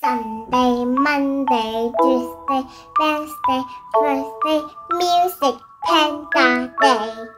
Sunday, Monday, Tuesday, Wednesday, Thursday, Music Panda Day.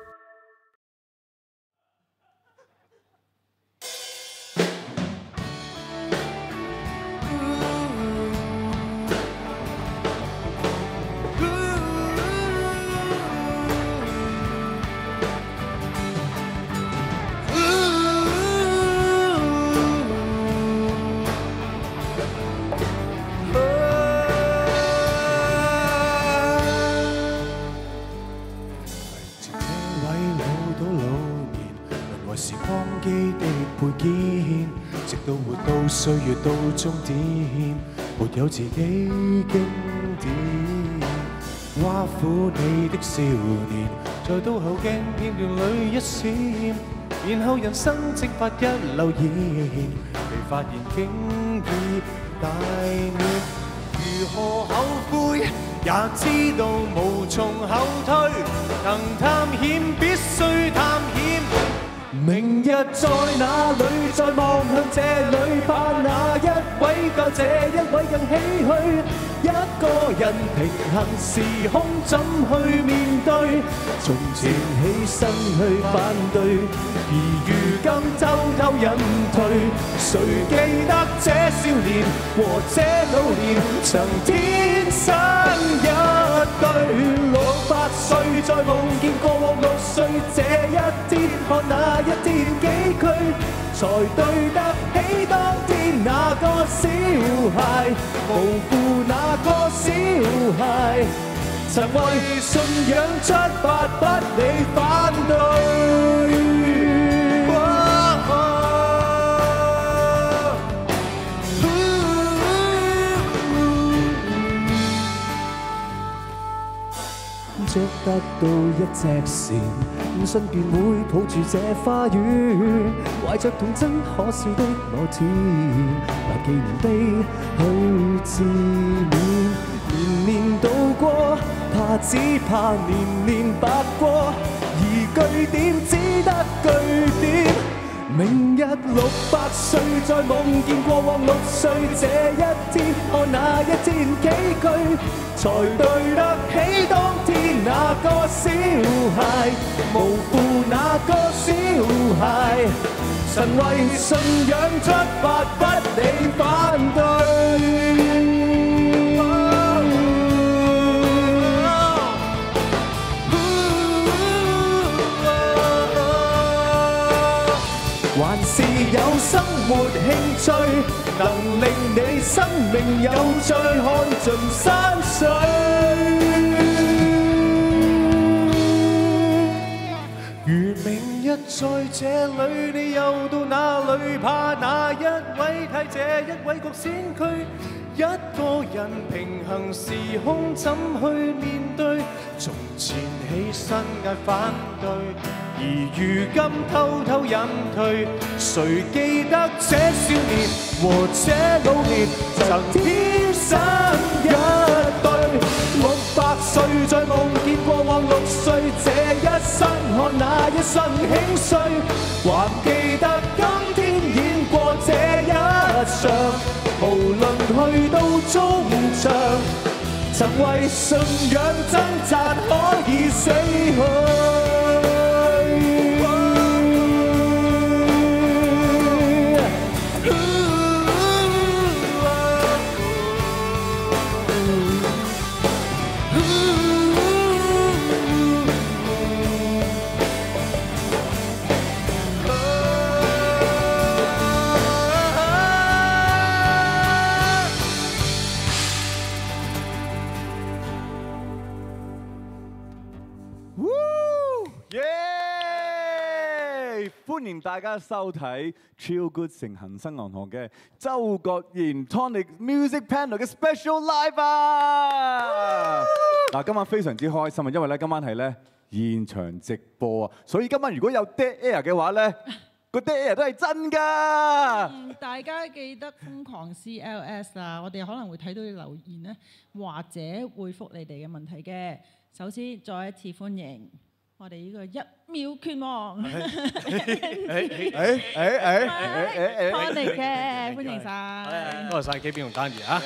的背，直到活到岁月到终点，没有自己经典。挖苦你的少年，在刀后镜片段里一闪，然后人生蒸发一溜烟，被发现竟已大面。如何后悔，也知道无从后退，能探险必须探险。明日在哪里？在望向这里，怕哪一位教这一位更唏嘘。一個人平衡時空，怎去面對？從前起身去反對，而如今偷偷隐退。誰記得這少年和這老年曾天生一對？六八歲再夢見過往六歲這一天，看那一天幾句，才對得起當天那個小孩，無辜那個小孩，曾为信仰出發，不理反對。捉得到一隻蟬，身便会抱住這花園，懷着童真可笑的某天，那紀念碑去自勉，年年度過，怕只怕年年白過，而句點只得句點。明日六百歲，再夢見過往六歲這一天，看那一天幾句，才對得起當天那個小孩，無負那個小孩，曾為信仰出發，不理反對。有生活興趣，能令你生命有趣，看盡山水。如明日在這裏，你又到哪里？怕哪一位替這一位局先驅？一個人平衡時空，怎去面對？從前起身嗌反對。而如今偷偷隐退，谁记得这少年？和这老年？曾天生一对？六百岁再梦见过往六岁，这一生看那一生輕碎，还记得今天演过这一场，无论去到終場，曾为信仰挣扎，可以死去。大家收睇超 good 成恒生銀行嘅周國賢 Tonic Music Panel 嘅 Special Live 啊！嗱，今晚非常之開心啊，因為咧今晚係咧現場直播啊，所以今晚如果有 dead air 嘅話咧，個 dead air 都係真㗎。大家記得瘋狂 CLS 啊！我哋可能會睇到你留言咧，或者回覆你哋嘅問題嘅。首先再一次歡迎。我哋呢個一秒拳王誒誒誒誒誒，Tonic 嘅，歡迎晒。多謝晒 K 邊同丹爺啊！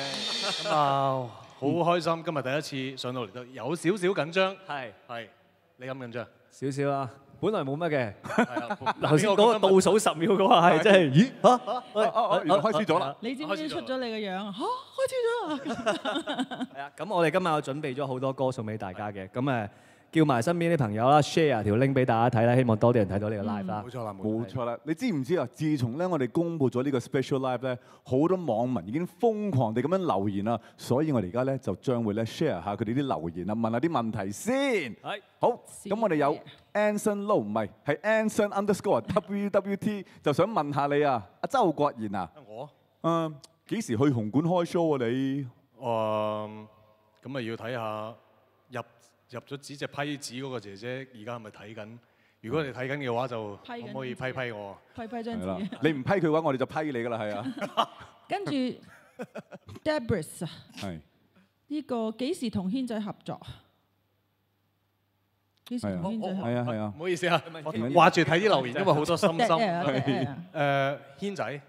咁啊，好開心，今日第一次上到嚟都有少少緊張。係係，你緊唔緊張？少少啊，本來冇乜嘅。係啊，頭先嗰個倒數十秒嗰個係真係，咦嚇？哦哦，原來開始咗啦。你知唔知出咗你個樣啊？嚇，開始咗啊！係啊，咁我哋今日有準備咗好多歌送俾大家嘅，咁誒叫埋身邊啲朋友啦，share 條 link 俾大家睇啦，希望多啲人睇到呢個 live 啦冇。錯啦，冇錯。啦，你知唔知啊？自從咧我哋公佈咗呢個 special live 咧，好多網民已經瘋狂地咁樣留言啦，所以我哋而家咧就將會咧 share 下佢哋啲留言啊，問下啲問題先。係好，咁我哋有 Anson Low 唔係，係 Anson underscore WWT 就想問下你啊，阿周國賢啊，我嗯幾時去紅館開 show 啊你？誒咁啊要睇下入入咗紙隻批紙嗰個姐姐，而家係咪睇緊？如果你睇緊嘅話，就可唔可以批批我？批批張紙。，你唔批佢嘅話，我哋就批你噶啦，係啊，跟住 Debris 啊，係呢個幾時同軒仔合作？幾時同軒仔合作？係啊係啊唔，好意思啊，我掛住睇啲留言，因為好多心心。誒軒仔，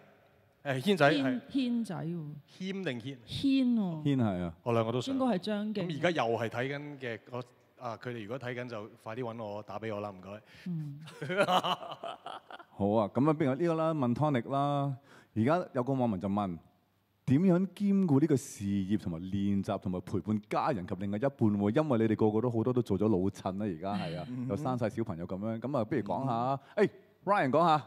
誒軒仔係軒軒仔喎，軒定軒？軒喎，軒係啊，我兩個都想應。該係張敬。咁而家又係睇緊嘅，我啊佢哋如果睇緊就快啲揾我打俾我啦，唔該。嗯 好啊，咁啊邊個呢個啦？問 Tonic 啦，而家有個網民就問點樣兼顧呢個事業同埋練習同埋陪伴家人及另外一半喎？因為你哋個個都好多都做咗老襯啦，而家係啊，又生晒小朋友咁樣，咁啊不如講下，誒 Ryan 講下，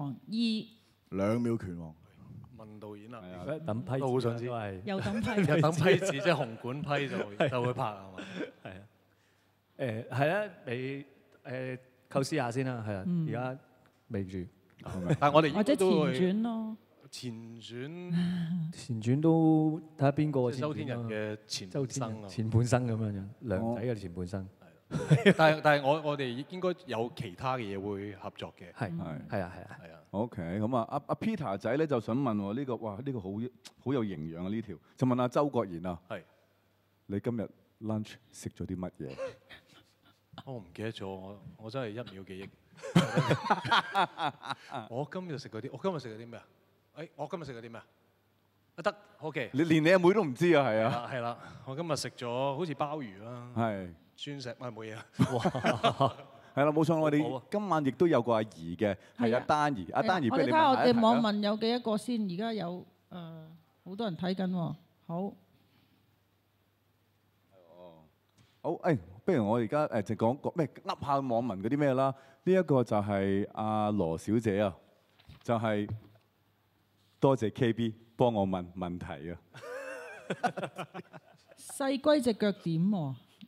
二？兩秒拳王，問導演啊，等批都好想知又等批。又等批字即係紅館批就 就會拍係嘛？係啊。誒係啊，你誒構思下先啦，係啊，嗯而家未住。但係我哋應或者前傳咯，前傳 前傳都睇下邊個周天人嘅前周天生啊。人前半生咁樣樣，梁仔嘅前半生。但係但係我我哋應該有其他嘅嘢會合作嘅。係係。係啊係啊。係啊，OK，咁啊，阿阿 Peter 仔咧就想問喎，呢、個哇呢、個好好有營養啊呢條，就問阿周國賢啊，係你今日 lunch 食咗啲乜嘢？我唔記得咗，我我真係一秒記憶。我今日食嗰啲，我今日食嗰啲咩啊？誒，我今日食嗰啲咩啊？啊得，OK。你連你阿妹都唔知啊，係係啊，啦係啦，我今日食咗好似鮑魚啦，係鑽石唔係冇嘢啊。係啦，冇錯，我哋啊今晚亦都有個阿怡嘅，係阿丹怡，阿丹怡我哋睇俾你下我哋網民有幾多個先，而家有誒好多人睇緊喎。好，好，誒，不如我而家誒就講講咩笠下網民嗰啲咩啦？呢一個就係阿羅小姐啊，就係多謝 KB 幫我問問題啊。細龜只腳點喎？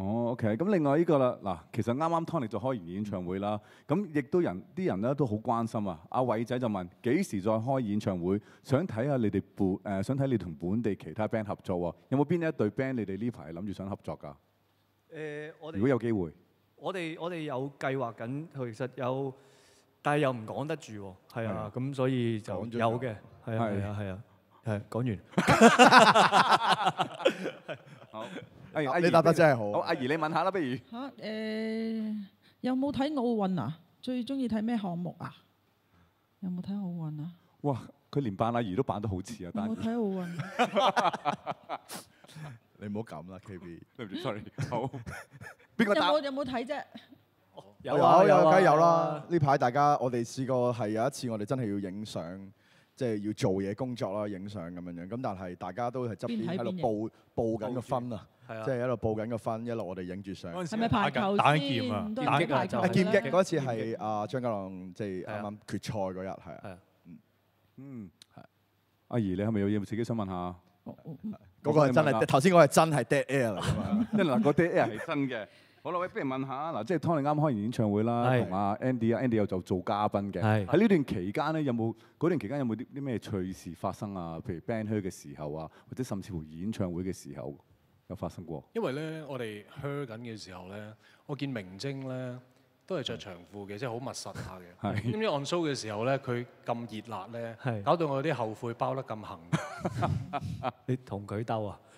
哦，OK，咁另外呢個啦，嗱，其實啱啱 Tony 就開完演唱會啦，咁亦都人啲人咧都好關心啊。阿偉仔就問幾時再開演唱會，想睇下你哋本誒，想睇你同本地其他 band 合作喎。有冇邊一隊 band 你哋呢排諗住想合作㗎？誒，我哋如果有機會，我哋我哋有計劃緊，其實有，但係又唔講得住喎。係啊，咁所以就有嘅，係啊係係啊係啊，係講完。好，阿你答得真係好，好。阿怡你問下啦，不如嚇誒，有冇睇奧運啊？最中意睇咩項目啊？有冇睇奧運啊？哇！佢連扮阿姨都扮得好似啊，有但冇睇奧運？你唔好咁啦，KB。對唔住，sorry。好，邊個答？有冇有冇睇啫？有有有，梗係有啦！呢排大家我哋試過係有一次，我哋真係要影相，即係要做嘢工作啦，影相咁樣樣。咁但係大家都係側邊喺度報報緊個分啊，即係喺度報緊個分，一路我哋影住相。係咪排球打先劍啊？打劍擊嗰次係阿張家朗，即係啱啱決賽嗰日係啊。嗯，係。阿姨，你係咪有嘢自己想問下？嗰個係真係頭先嗰個係真係 dead air 嚟㗎嘛。因為嗱，個 dead air 係真嘅。好啦，喂，不如問下嗱，即係 Tony 啱開完演唱會啦，同阿 Andy 啊，Andy 又就做嘉賓嘅。係喺呢段期間咧，有冇嗰段期間有冇啲啲咩趣事發生啊？譬如 band 靴嘅時候啊，或者甚至乎演唱會嘅時候有發生過？因為咧，我哋 hur 緊嘅時候咧，我見明晶咧都係着長褲嘅，即係好密實下嘅。係咁樣 on show 嘅時候咧，佢咁熱辣咧係，搞到我啲後悔包得咁痕。你同佢鬥啊？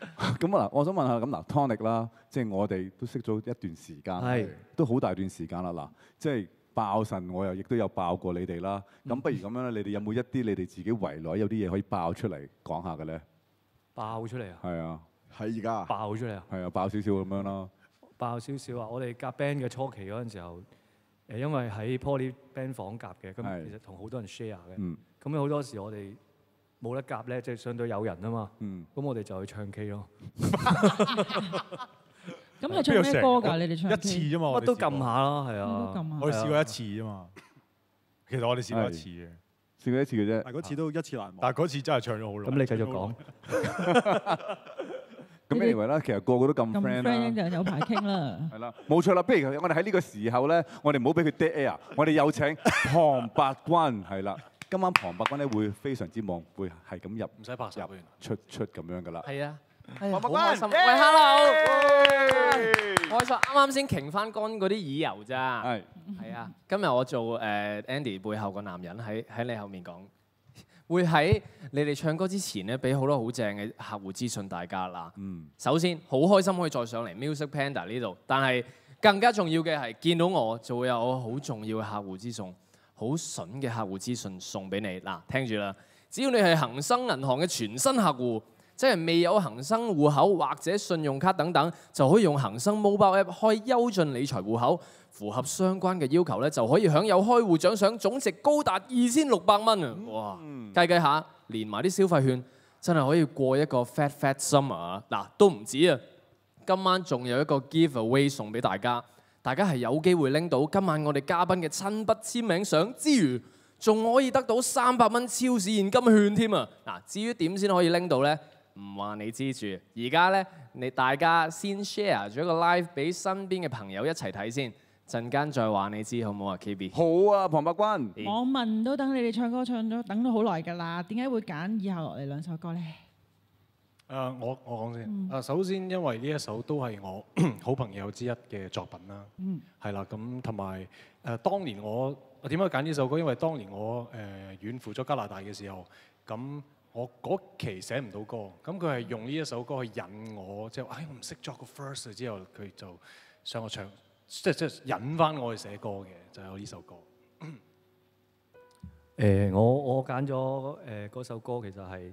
咁啊嗱，我想問下咁嗱，Tonic 啦，即係我哋都識咗一段時間，係都好大段時間啦。嗱，即係爆神，我又亦都有爆過你哋啦。咁不如咁樣咧，你哋有冇一啲你哋自己圍內有啲嘢可以爆出嚟講下嘅咧？爆出嚟啊！係啊，係而家爆出嚟啊！係啊，爆少少咁樣啦。爆少少啊！我哋夾 band 嘅初期嗰陣時候，誒因為喺 Poly band 房夾嘅，咁係其實同好多人 share 嘅。嗯咁有好多時我哋冇得夾咧，即係上到有人啊嘛。嗯。咁我哋就去唱 K 咯。咁係唱咩歌㗎？你哋唱一次啫嘛，乜都撳下咯，係乜啊。都撳下我哋試過一次啫嘛。其實我哋試過一次嘅，試過一次嘅啫。但係嗰次都一次難忘。但係嗰次真係唱咗好耐。咁你繼續講。咁 anyway 啦，其實個個都咁咁 friend friend 啦。就有排傾啦。係啦，冇錯啦。不如我哋喺呢個時候咧，我哋唔好俾佢 dead air，我哋有請龐伯君係啦。今晚龐伯君咧會非常之忙，會係咁入唔使拍手入出出咁樣噶啦。係啊，哎呀龐伯君好開心。喂，hello，我就啱啱先擎翻乾嗰啲耳油咋。係係啊，今日我做誒 Andy 背後個男人喺喺你後面講，會喺你哋唱歌之前咧，俾好多好正嘅客戶資訊大家啦。嗯。首先好開心可以再上嚟 Music Panda 呢度，但係更加重要嘅係見到我就會有我好重要嘅客戶資訊，好筍嘅客戶資訊送俾你嗱，聽住啦。只要你係恒生銀行嘅全新客戶，即係未有恒生戶口或者信用卡等等，就可以用恒生 Mobile App 開優進理財戶口，符合相關嘅要求咧，就可以享有開戶獎賞總值高達二千六百蚊啊！哇，計計下，連埋啲消費券，真係可以過一個 fat fat summer 啊！嗱，都唔止啊！今晚仲有一個 giveaway 送俾大家，大家係有機會拎到今晚我哋嘉賓嘅親筆簽名相之餘，仲可以得到三百蚊超市現金券添啊！嗱，至於點先可以拎到呢？唔話你知住，而家呢，你大家先 share 咗個 live 俾身邊嘅朋友一齊睇先，陣間再話你知好唔好啊？KB 好啊，龐伯君。網民都等你哋唱歌唱咗等咗好耐㗎啦，點解會揀以下落嚟兩首歌呢？誒、我我講先。誒、嗯首先因為呢一首都係我 好朋友之一嘅作品啦。嗯。係啦，咁同埋誒，當年我我點解揀呢首歌？因為當年我誒、呃、遠赴咗加拿大嘅時候，咁我嗰期寫唔到歌，咁佢係用呢一首歌去引我，即係唉我唔識作個 first 之後，佢就想我唱，即係即係引翻我去寫歌嘅，就有呢首歌。誒、我我揀咗誒嗰首歌，其實係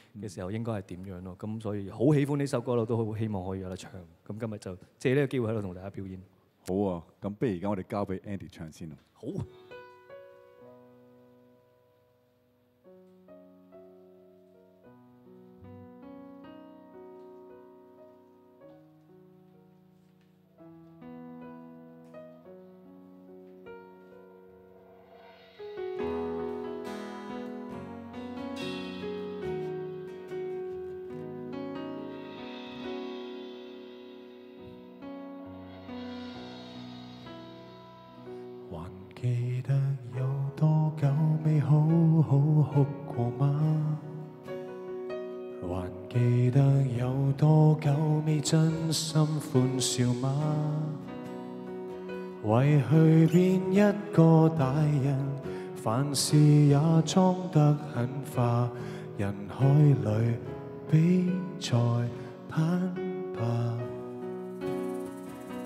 嘅時候應該係點樣咯。咁所以好喜歡呢首歌咯，都好希望可以有得唱。咁今日就借呢個機會喺度同大家表演。好啊，咁不如而家我哋交俾 Andy 唱先咯。好。欢笑嗎？為去變一個大人，凡事也裝得很化，人海裏比賽攀爬。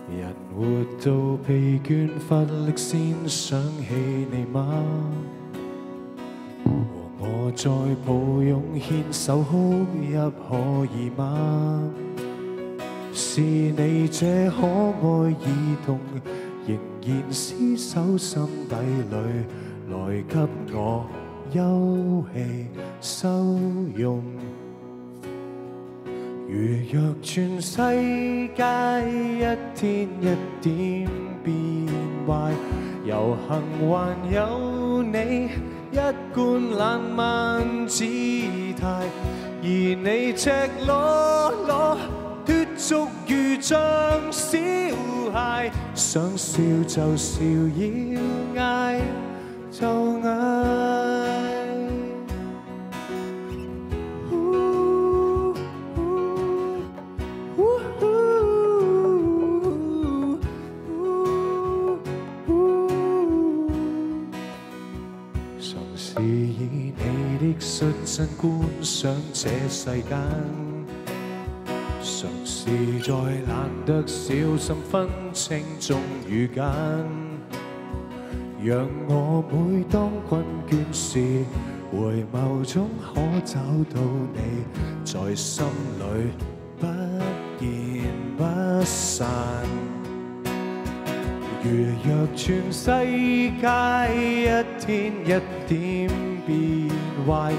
人活到疲倦乏力，先想起你嗎？和我再抱擁牽手哭泣可以嗎？是你這可愛異動，仍然厮守心底裏，來給我休憩收容。如若全世界一天一點變壞，遊行還有你一貫冷漫姿態，而你赤裸裸俗如像小孩，想笑就笑，要嗌就嗌。嘗試以你的率真觀賞這世間，嘗試在懶得小心分清忠與奸，讓我每當困倦時，回眸中可找到你，在心里不見不散。如若全世界一天一點變壞，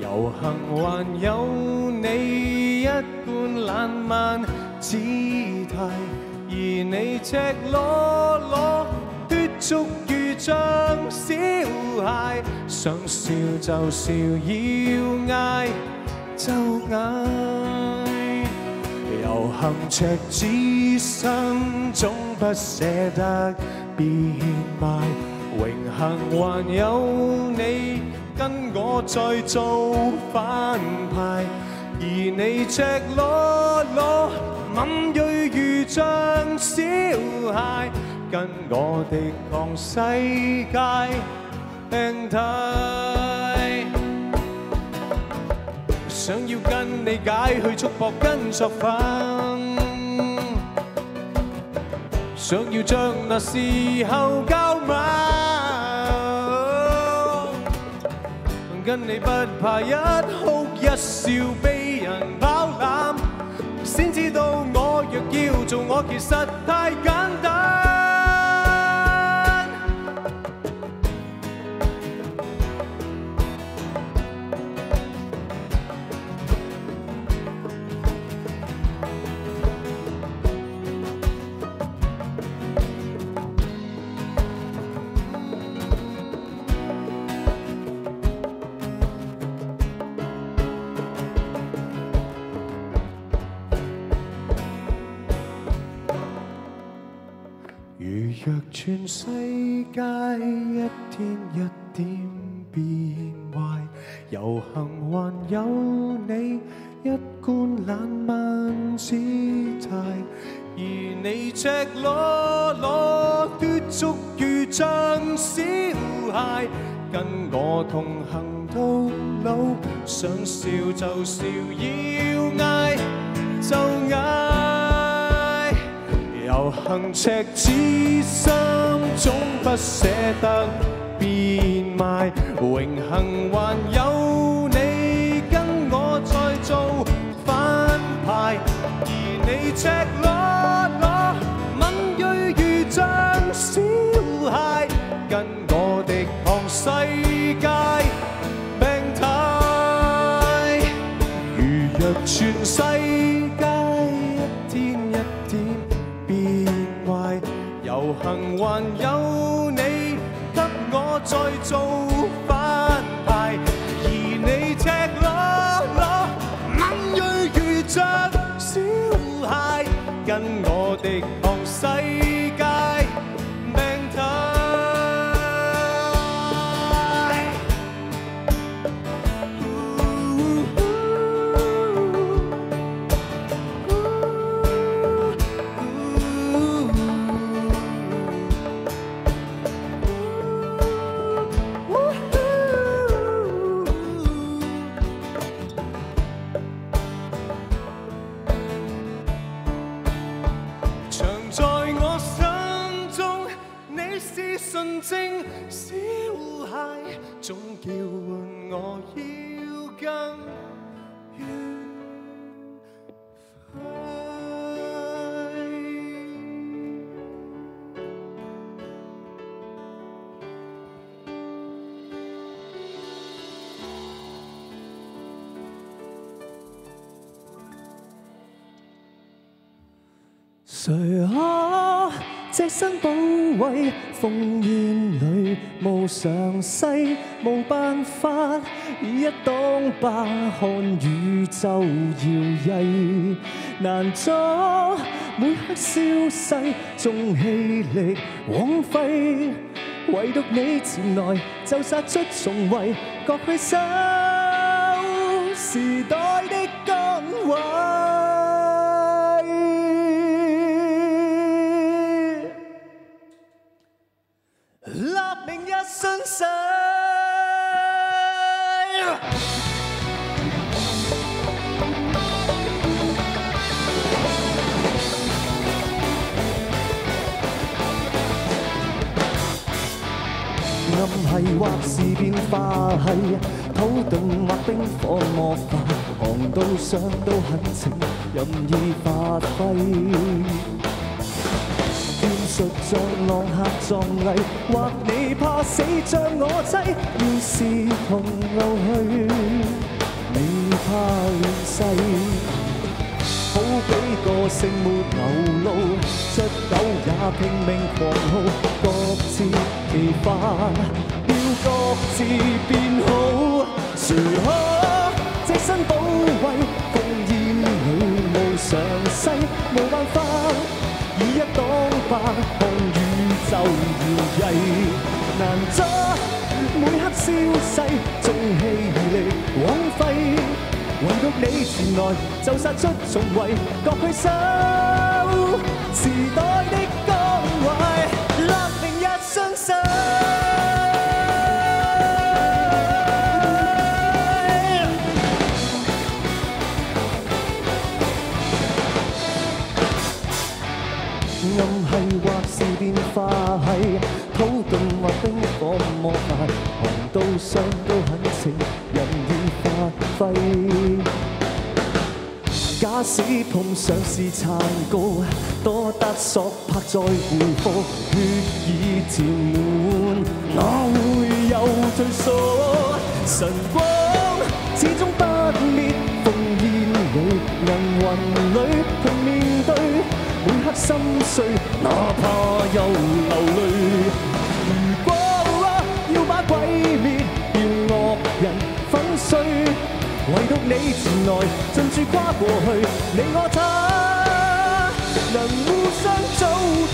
遊行還有你一般冷漫姿态，而你赤裸裸脱俗如像小孩，想笑就笑，要嗌就嗌。游行赤子心，总不舍得变卖。荣幸還有你跟我再做反派，而你赤裸裸敏鋭如像小孩，跟我哋抗世界病態。想要跟你解去束缚跟作反，想要将那时候交晚，跟你不怕一哭一笑悲，先知道我若要做我其实太简单。世界一天一点变坏，游行还有你一贯冷漫姿态，而你赤裸裸脱足如像小孩，跟我同行到老，想笑就笑，要嗌行赤子心總不捨得變賣，榮幸還有你跟我再做反派，而你赤裸裸敏锐如像小孩，跟我敵抗世界。病態，如若全世行还有你给我再做我要更愉誰可这身保衛？烽煙裏無常勢，無辦法以一當百看宇宙搖曳，難阻每刻消逝，縱氣力枉費。唯獨你前來就殺出重圍，各去守時代的崗位。化係土遁或冰火魔法，昂到上到很情，任意發揮。劍術像浪客壮丽，或你怕死像我妻，要是同路去，你怕亂世。好比個性没流露，出狗也拼命狂號，各自奇法，自變好。誰可隻身保衛？烽煙裏無常勢，無辦法以一挡百看宇宙搖曳，難阻每刻消逝，縱氣力枉費。唯独你前來就殺出重圍，各去守使碰上是殘酷，多得索拍再回復，血已填滿，哪會有退縮？晨光始終不滅，烽煙裏銀魂裏拼面對，每刻心碎，哪怕又流淚。如果要把鬼滅，要惡人粉碎。唯独你前来，尽处跨过去，你我他能互相组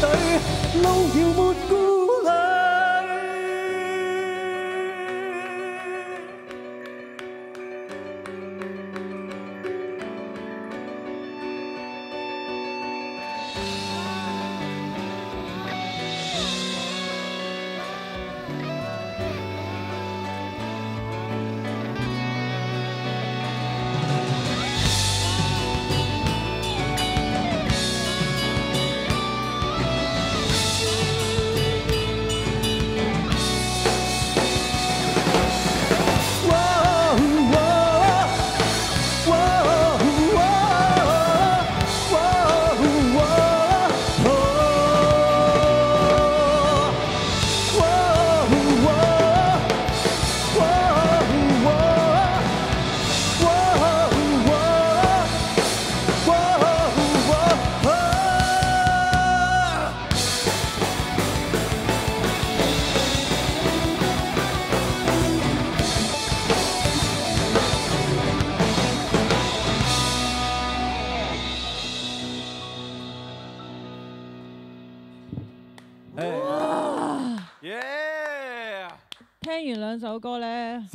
队，路遥没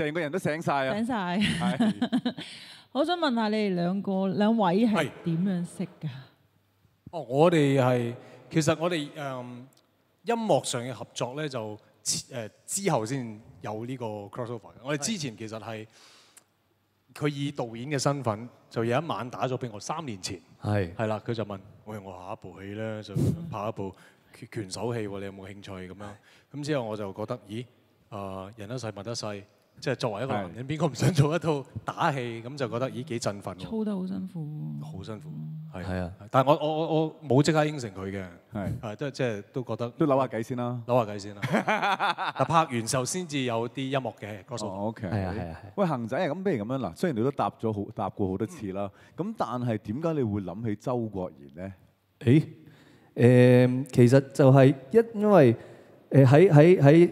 成個人都醒晒啊！醒晒。係好想問下你哋兩個兩位係係點樣識㗎？哦，我哋係其實我哋誒、嗯音樂上嘅合作咧，就誒、之後先有呢個 crossover。我哋之前其實係佢以導演嘅身份，就有一晚打咗俾我，三年前係係啦，佢就問：喂，我下一部戲咧就 拍一部拳拳手戲喎，你有冇興趣咁樣？咁之後我就覺得，咦，誒、人一世物一世，即係作為一個男人，邊個唔想做一套打戲？咁就覺得咦幾振奮喎。操得好辛苦。好辛苦，係係啊！但係我我我我冇即刻應承佢嘅，係係都係即係都覺得都扭下計先啦。扭下計先啦。但拍完時候先至有啲音樂嘅嗰首。哦，OK。係啊係啊。喂，恒仔啊，咁不如咁樣嗱，雖然你都答咗好答過好多次啦，嗯咁但係點解你會諗起周國賢咧？誒誒，其實就係一因為誒喺喺喺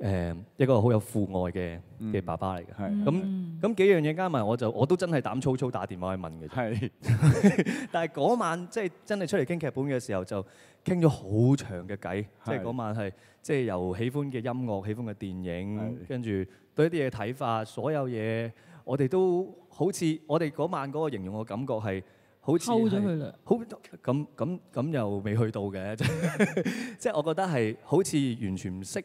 誒一個好有父愛嘅嘅爸爸嚟嘅。係。咁咁幾樣嘢加埋，我就我都真係膽粗粗打電話去問嘅。係，但係嗰晚即係真係出嚟傾劇本嘅時候，就傾咗好長嘅偈。即係嗰晚係即係由喜歡嘅音樂、喜歡嘅電影，跟住對一啲嘢睇法，所有嘢我哋都好似我哋嗰晚嗰個形容嘅感覺係好似溝咗佢啦。好咁咁咁又未去到嘅，即係我覺得係好似完全唔識，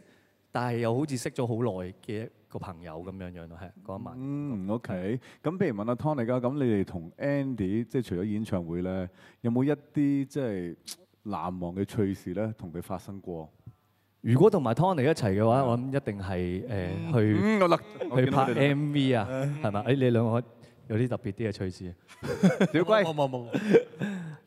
但係又好似識咗好耐嘅一個朋友咁樣樣咯，係嗰一晚。嗯，OK。咁譬如問阿 Tony 啊，咁你哋同 Andy 即係除咗演唱會咧，有冇一啲即係難忘嘅趣事咧，同佢發生過？如果同埋 Tony 一齊嘅話，我諗一定係誒去嗯我去拍 MV 啊，係嘛？誒你兩個有啲特別啲嘅趣事。小龜冇冇冇，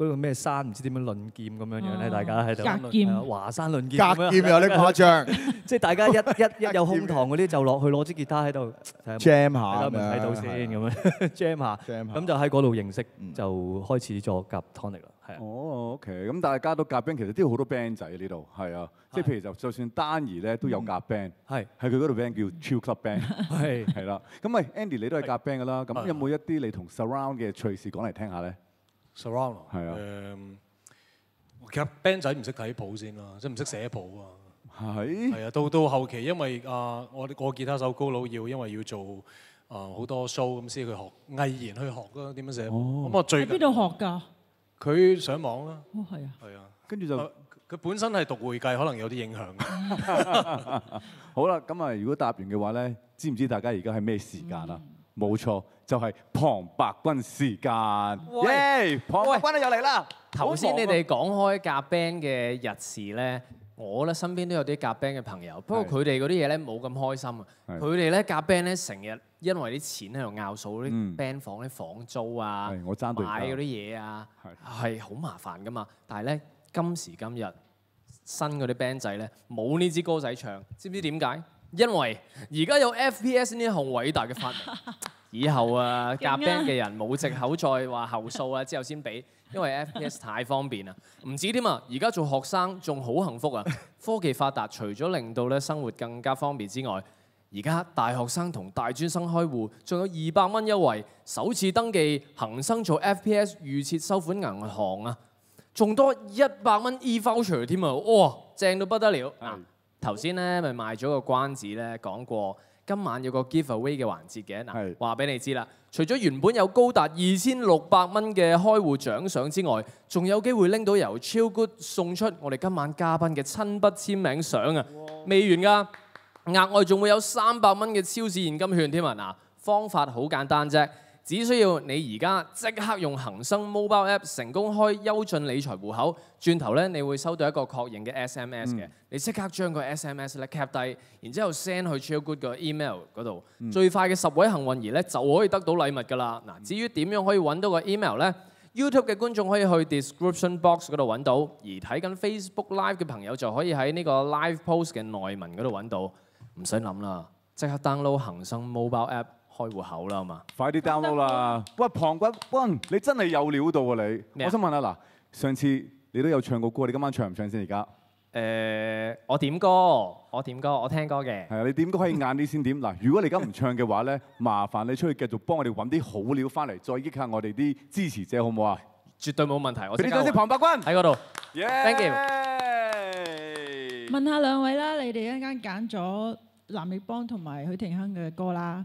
嗰個咩山唔知點樣論劍咁樣樣咧，哦大家喺度。格劍。啊華山論劍咁樣，格劍有啲誇張。即係大家一一 一有空堂嗰啲就落去攞支吉他喺度 Jam 下睇到先咁樣。jam 下，咁就喺嗰度認識，就開始咗夾 tonic 啦，係啊。哦，OK，咁大家都夾 band，其實都有好多 band 仔呢度，係啊，即係譬如就就算丹兒咧都有夾 band，係。喺佢嗰度 band 叫 Chill Club Band，係。係啦。咁喂，Andy 你都係夾 band 噶啦，咁有冇一啲你同 Surround 嘅趣事講嚟聽下咧？Surround 係啊誒，其實 band 仔唔識睇譜先啦，即係唔識寫譜啊。係係啊，到到後期因為啊，我哋個吉他手高佬要因為要做啊好多 show 咁先去學，毅然去學咯點樣寫譜。咁我最喺邊度學㗎？佢上網啦。哦，係啊。係啊，跟住就佢佢本身係讀會計，可能有啲影響。好啦，咁啊，如果答完嘅話咧，知唔知大家而家係咩時間啊？冇錯，就係旁白軍時間。喂耶！旁白軍啊又嚟啦！頭先你哋講開夾 band 嘅日時咧，我咧身邊都有啲夾 band 嘅朋友，不過佢哋嗰啲嘢咧冇咁開心啊。佢哋咧夾 band 咧成日因為啲錢喺度拗數，啲嗯 band 房啲房租啊，我買嗰啲嘢啊，係好麻煩噶嘛。但係咧，今時今日新嗰啲 band 仔咧冇呢支歌仔唱，知唔知點解？因為而家有 FPS 呢一項偉大嘅發明。以後啊，夾 band 嘅人冇藉口再話後數啊，之後先俾，因為 FPS 太方便啦。唔止添啊，而家做學生仲好幸福啊！科技發達，除咗令到咧生活更加方便之外，而家大學生同大專生開戶，仲有二百蚊優惠，首次登記恒生做 FPS 預設收款銀行啊，仲多一百蚊 e voucher 添啊！哇，正到不得了！嗱，頭先咧咪賣咗個關子咧，講過。今晚有個 giveaway 嘅環節嘅，嗱話俾你知啦。除咗原本有高達二千六百蚊嘅開戶獎賞之外，仲有機會拎到由 Chill Good 送出我哋今晚嘉賓嘅親筆簽名相啊！未完㗎，額外仲會有三百蚊嘅超市現金券添啊！嗱，方法好簡單啫。只需要你而家即刻用恒生 mobile app 成功開優進理財户口，轉頭咧你會收到一個確認嘅 SMS 嘅，你即刻將個 SMS 咧 cap 低，然之後 send 去 Chill Good 嘅 email 嗰度，最快嘅十位幸運兒咧就可以得到禮物㗎啦。嗱，至於點樣可以揾到個 email 咧？YouTube 嘅觀眾可以去 description box 嗰度揾到，而睇緊 Facebook Live 嘅朋友就可以喺呢個 live post 嘅內文嗰度揾到，唔使諗啦，即刻 download 恒生 mobile app。開户口啦，好嘛？快啲 download 啦！喂，龐君君，你真係有料到啊你！我想問下嗱，上次你都有唱過歌，你今晚唱唔唱先而家？誒，我點歌，我點歌，我聽歌嘅。係啊，你點歌可以晏啲先點。嗱，如果你而家唔唱嘅話咧，麻煩你出去繼續幫我哋揾啲好料翻嚟，再益下我哋啲支持者，好唔好啊？絕對冇問題，我俾啲掌聲，龐伯君喺嗰度。Thank you。問下兩位啦，你哋一陣間揀咗藍奕邦同埋許廷鏗嘅歌啦，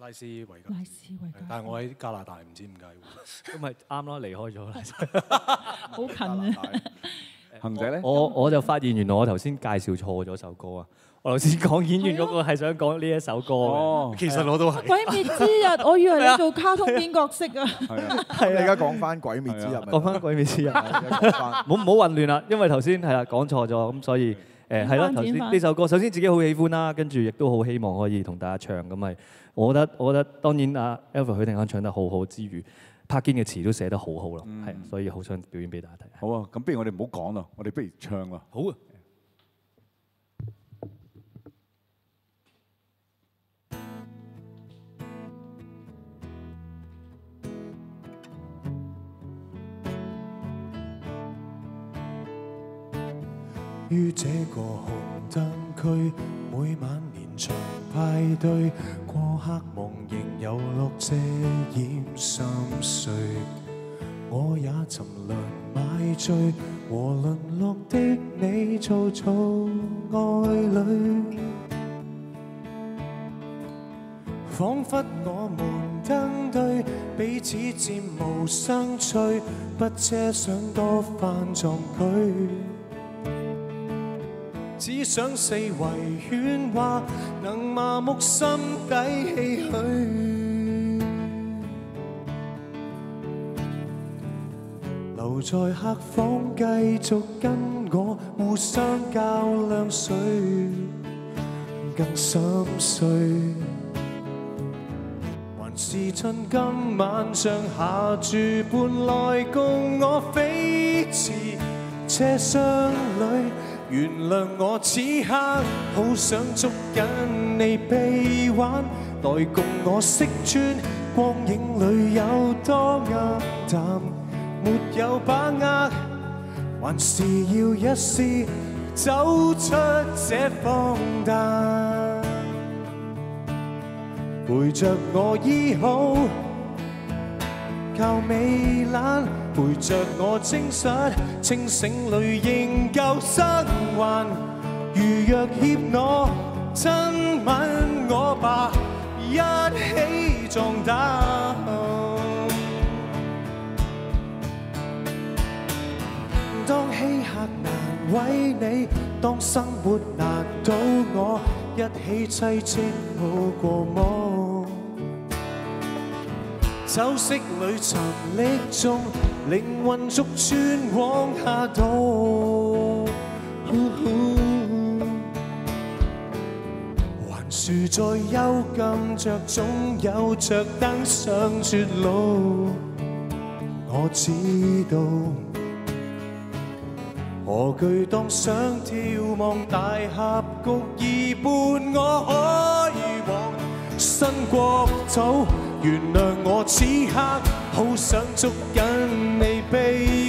拉斯維加拉斯維加係但係我喺加拿大，唔知點解會。咁咪啱咯，離開咗啦。好近啊！恒仔咧，我我就發現原來我頭先介紹錯咗首歌啊！我頭先講演員嗰個係想講呢一首歌哦。其實我都係。鬼滅之日，我以為你做卡通片角色啊！係啊。而家講翻鬼滅之日，講翻鬼滅之刃，係而家講返。唔好唔好混亂啦，因為頭先係啦講錯咗，咁所以誒係啦，頭先呢首歌首先自己好喜歡啦，跟住亦都好希望可以同大家唱，咁咪我覺得我覺得當然啊 Alfred 許廷鏗唱得好好之餘，柏堅嘅詞都寫得好好咯，係，所以好想表演俾大家睇。好啊，咁不如我哋唔好講啦，我哋不如唱啦。好啊！於這個紅燈區，每晚連場派对，过客夢仍遊樂這掩心碎。我也沉淪買醉，和沦。落的你做做爱侣。仿佛我们登对，彼此渐无生趣，不奢想多番壮举。只想四圍喧嘩，能麻木心底唏噓。留在客房繼續跟我互相較量誰更心碎。還是趁今晚像下注伴來共我飛馳車廂裏。原諒我此刻好想捉緊你臂彎，來共我識穿光影裏有多暗淡，沒有把握，還是要一試走出這荒诞，陪着我醫好。靠美懶陪着我精神，清醒裏仍舊生還。如若怯我，親吻我吧，一起壯膽。當稀客難為你，當生活難倒我，一起凄清好過夢。酒色裏沉溺中，靈魂逐轉往下倒。還樹在幽禁着，總有着登上絕路。我知道，何惧當想眺望大峽谷，而伴我可往新國土。原諒我此刻好想捉緊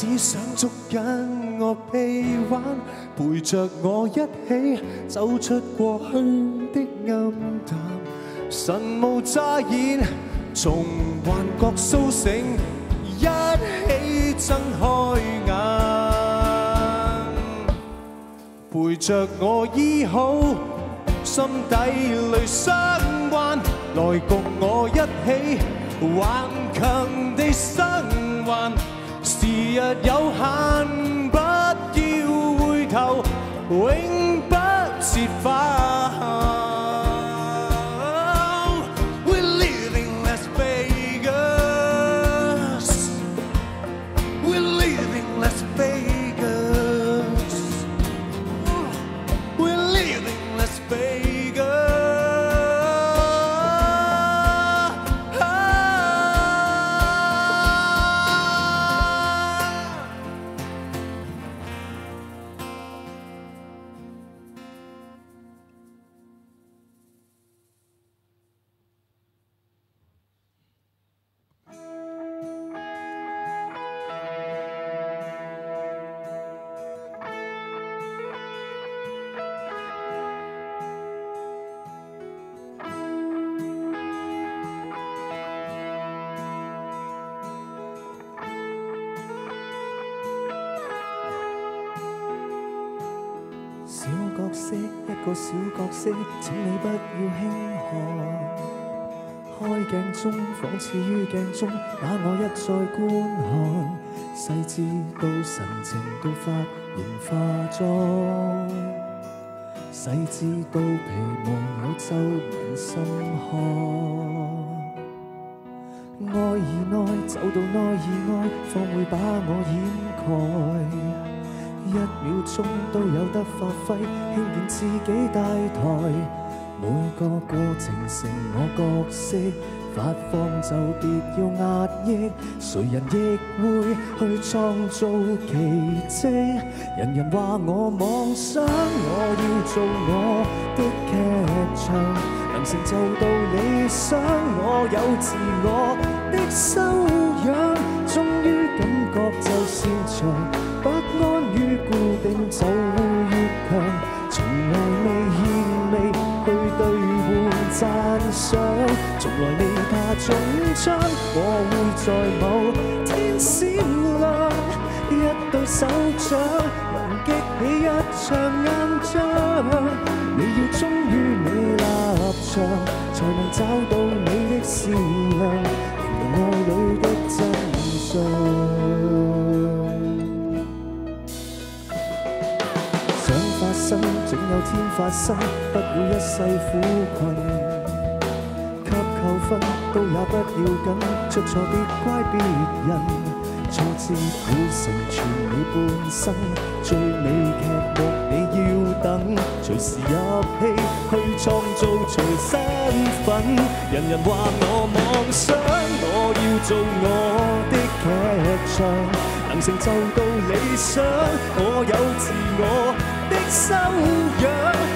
只想捉緊我臂彎，陪着我一起走出過去的暗淡。神霧乍現，從幻覺甦醒，一起睜開眼，陪着我醫好心底裏傷患，來共我一起頑強地生還。日有限，不要回头，永不折返。仿似於鏡中，把我一再觀看，細緻到神情到发型化妝，細緻到皮毛有皺紋心寒。愛而愛，走到愛而愛，方會把我掩蓋。一秒鐘都有得發揮，輕便自己帶台，每個過程成我角色，發放就别要压抑，谁人亦会去创造奇迹。人人话我妄想，我要做我的剧场，能成就到理想，我有自我的修养。终于感觉就擅長。不安於固定就会越强，从来未獻媚去兑换赞赏，从来未怕中槍，我會在某天閃亮，一對手掌能激起一場硬仗，你要忠於你立場，才能找到你的善良，形容愛侶的真相。想發生，總有天發生，不要一世苦困。都也不要緊，出錯別怪別人。挫折會成全你半生，最美劇目你要等，隨時入戲去創造随身份。人人話我妄想，我要做我的劇場，能成就到理想，我有自我的修養，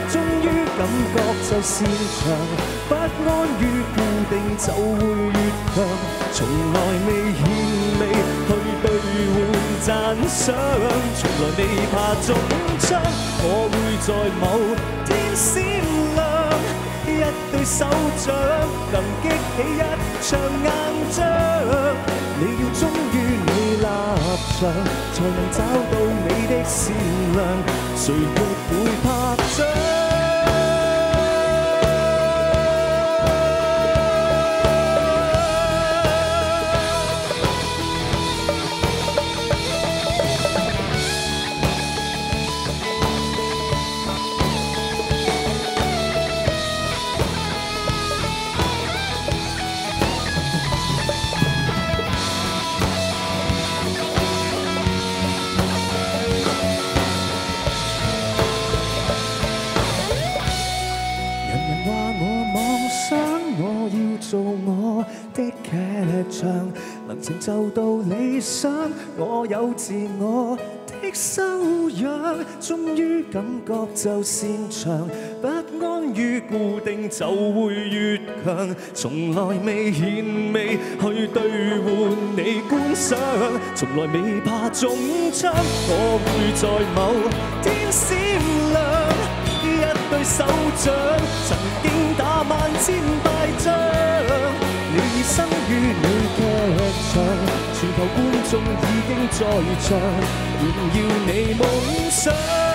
終於感覺就擅長，不安于定就會越強，從來未獻媚去兌換讚賞，從來未怕中枪，我會在某天閃亮，一對手掌能激起一場硬仗，你要忠於你立场，才能找到你的善良，誰亦會拍掌。有自我的修养，終於感覺就擅長，不安於固定就會越強，從來未獻媚去兌換你觀賞，從來未怕中枪，我會在某天閃亮。一對手掌，曾經打萬千敗仗。你已生於全球观众已经在场，炫耀你梦想。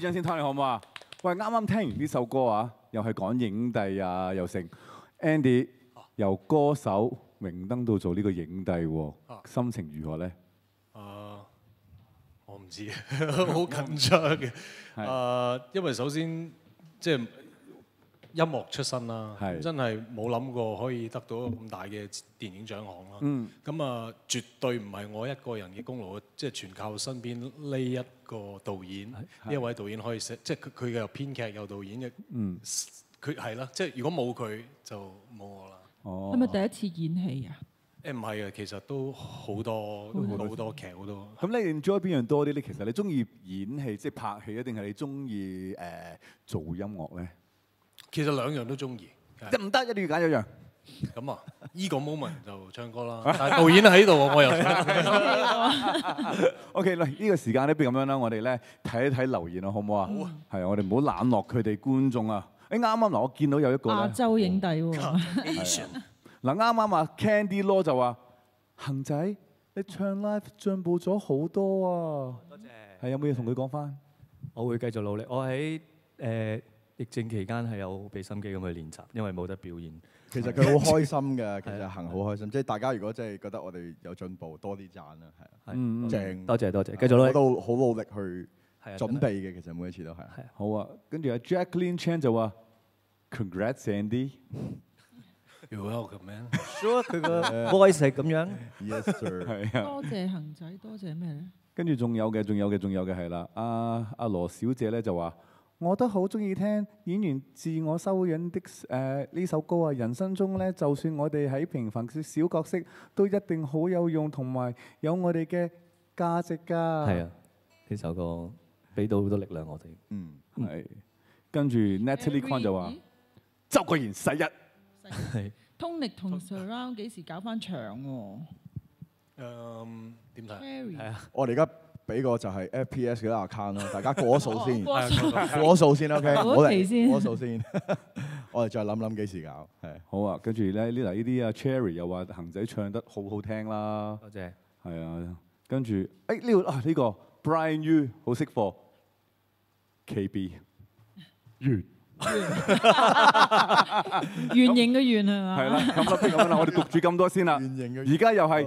俾啲掌聲 Tony 好唔好啊？喂，啱啱聽完呢首歌啊，又係講影帝啊，又成 Andy 由歌手榮登到做呢個影帝喎，心情如何咧？啊，我唔知，好緊張嘅。啊，因為首先即係音樂出身啦，係真係冇諗過可以得到咁大嘅電影獎項啦。嗯咁啊，絕對唔係我一個人嘅功勞，即係全靠身邊呢一個導演，呢一位導演可以寫，即係佢佢嘅有編劇又導演嘅，嗯，佢係啦，即係如果冇佢就冇我啦。哦係咪第一次演戲啊？誒唔係啊，其實都好多好多劇好多。咁你 enjoy 邊樣多啲咧？其實你中意演戲，即係拍戲啊，定係你中意誒做音樂咧？其實兩樣都中意。一唔得，一定要揀一樣。咁啊，依個 moment 就唱歌啦。但係導演喺度，我又想 OK，嚟呢個時間咧，不如咁樣啦，我哋咧睇一睇留言啊，好唔好啊？好啊。係啊，我哋唔好冷落佢哋觀眾啊。誒啱啱嗱，我見到有一個亞咧，洲影帝喎。嗱啱啱啊，Candy Law 就話：恒仔，你唱 live 進步咗好多啊！多謝。係有冇嘢同佢講翻？我會繼續努力。我喺誒、呃疫症期間係有俾心機咁去練習，因為冇得表演。其實佢好開心嘅，其實行好開心。即係大家如果真係覺得我哋有進步，多啲讚啦，係啊，嗯正。多謝多謝繼續啦我都好努力去準備嘅，其實每一次都係。好啊，跟住阿 Jacqueline Chan 就話：Congrats Andy。You're welcome, man。Sure，佢個 voice 係咁樣。Yes sir。係啊。多謝恒仔，多謝咩咧？跟住仲有嘅，仲有嘅，仲有嘅係啦。阿阿羅小姐咧就話：我都好中意聽演員自我修養的誒呢、首歌啊！人生中咧，就算我哋喺平凡嘅小角色，都一定好有用，同埋有我哋嘅價值㗎。係啊，呢首歌俾到好多力量我哋。嗯，係。跟住 Natalie Kwan 就話：周國賢世一。係。Tony 同 Surround 幾時搞翻場喎？誒點睇係啊，我哋而家俾個就係 FPS 嗰啲 account 啦，大家過咗數先，過數過咗數先 OK，過好嚟咗期先過咗數先，我哋再諗諗幾時搞，係。好啊，跟住咧呢嗱呢啲啊 Cherry 又話恒仔唱得好好聽啦。多謝。係啊，跟住誒呢個啊呢個 Brian Yu 好識貨 KB 完。圓形嘅圓係嘛？係啦，咁啦，咁樣啦，我哋焗住咁多先啦。而家又係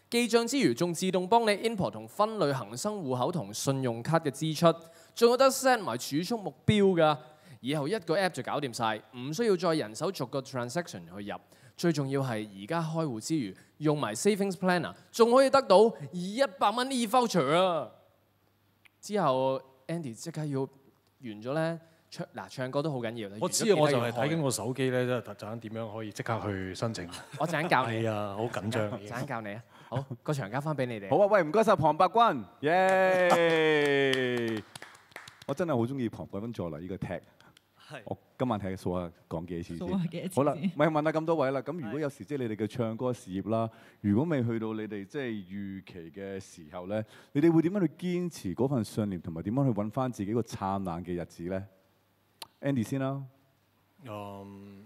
記帳之餘，仲自動幫你 import 同分類恒生戶口同信用卡嘅支出，仲有得 set 埋儲蓄目標㗎。以後一個 app 就搞掂晒，唔需要再人手逐個 transaction 去入。最重要係而家開戶之餘，用埋 savings planner，仲可以得到一百蚊 e voucher 啊！之後 Andy 即刻要。完咗咧，唱嗱唱歌都好緊要。我知啊，我就係睇緊個手機咧，即係陣間點樣可以即刻去申請。我陣間教你。係啊，好緊張。陣間教你啊。好，個場交翻俾你哋。好啊，喂，唔該晒龐伯君，耶！我真係好中意龐伯君再嚟呢個踢。我今晚睇數下講幾次先。好啦，咪問下咁多位啦。咁如果有時即係你哋嘅唱歌事業啦，如果未去到你哋即係預期嘅時候咧，你哋會點樣去堅持嗰份信念，同埋點樣去揾翻自己個燦爛嘅日子咧？Andy 先啦。嗯，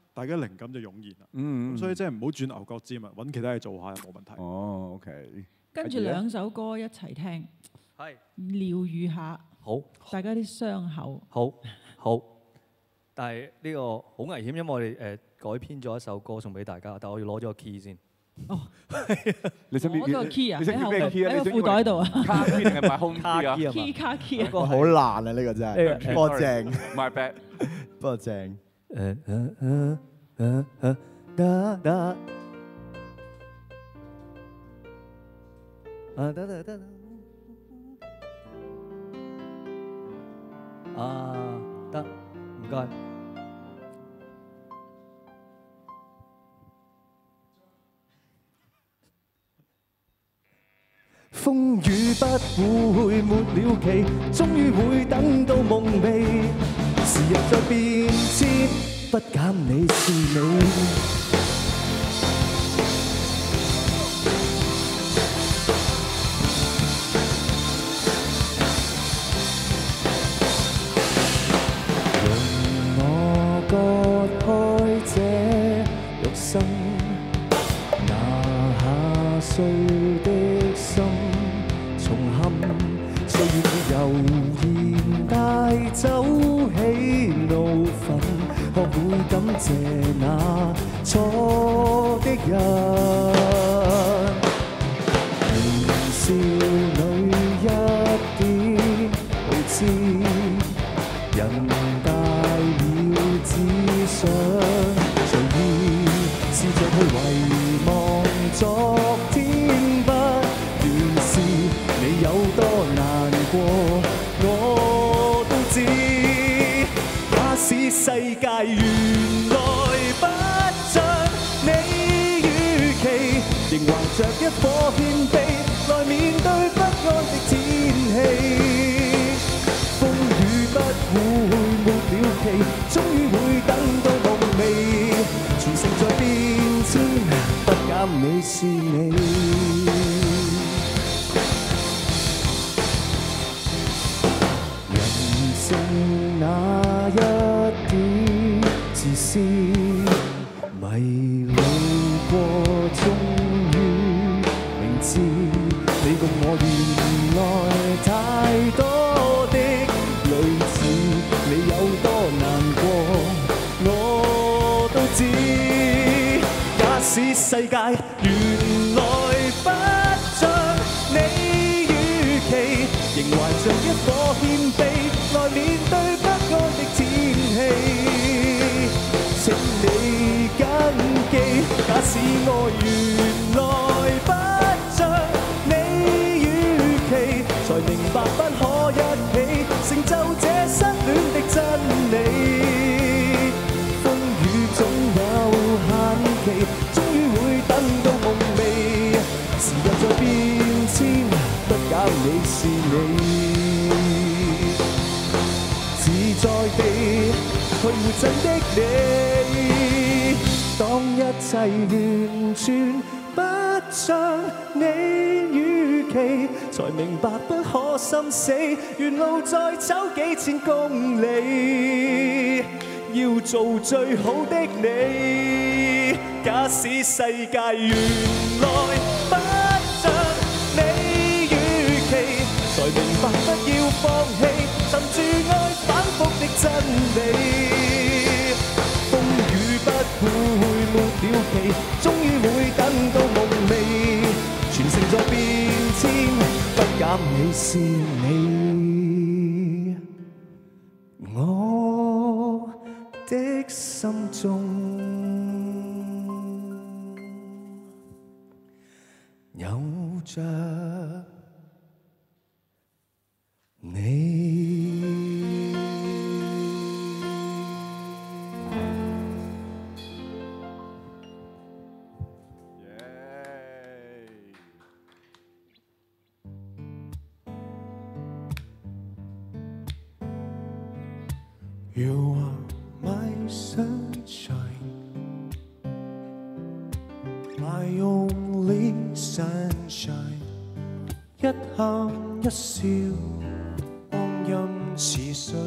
大家靈感就湧現啦。嗯嗯所以即係唔好轉牛角尖啊，揾其他嘢做下又冇問題。哦，OK。跟住兩首歌一齊聽，係療愈下。好。大家啲傷口。好，好。但係呢個好危險，因為我哋誒改編咗一首歌送俾大家，但係我要攞咗個 key 先。哦。你識唔識？攞個 key 啊你識唔識咩 key 啊？喺個褲袋度啊。卡 key 定係買 home key 啊 key 卡 key 啊。好難啊！呢個真係，不過正。My bad。不過正。嗯嗯嗯嗯嗯哒哒啊哒哒哒啊哒唔该风雨不会没了期终于会等到梦寐时日在变迁不减你是你。世界原来不像你预期，仍怀着一颗谦卑来面对不安的天气。请你谨记，假使爱如去活真的你，當一切完全不像你預期，才明白不可心死，沿路再走幾千公里，要做最好的你。假使世界原來不像你預期，才明白不要放棄，尋住愛反覆的真理。了期，終於會等到夢寐，全城在變遷，不減你是你，我的心中有着你。You are my sunshine, my only sunshine。一喊一笑，光陰似水，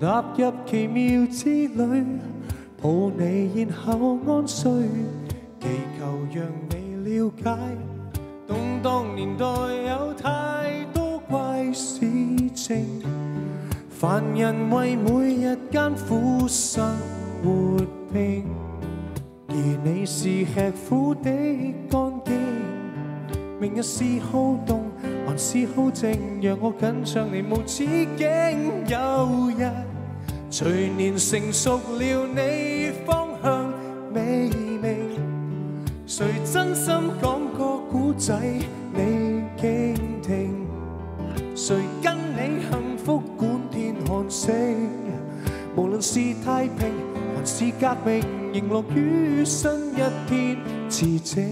踏入奇妙之旅，抱你然後安睡，祈求讓你了解。動盪年代有太多怪事情。凡人為每日艰苦生活拼，而你是吃苦的乾勁。明日是好動還是好靜，讓我緊張你無止境。有日隨年成熟了，你方向未明，誰真心講個古仔你是太平还是革命，仍樂於新一天辭呈。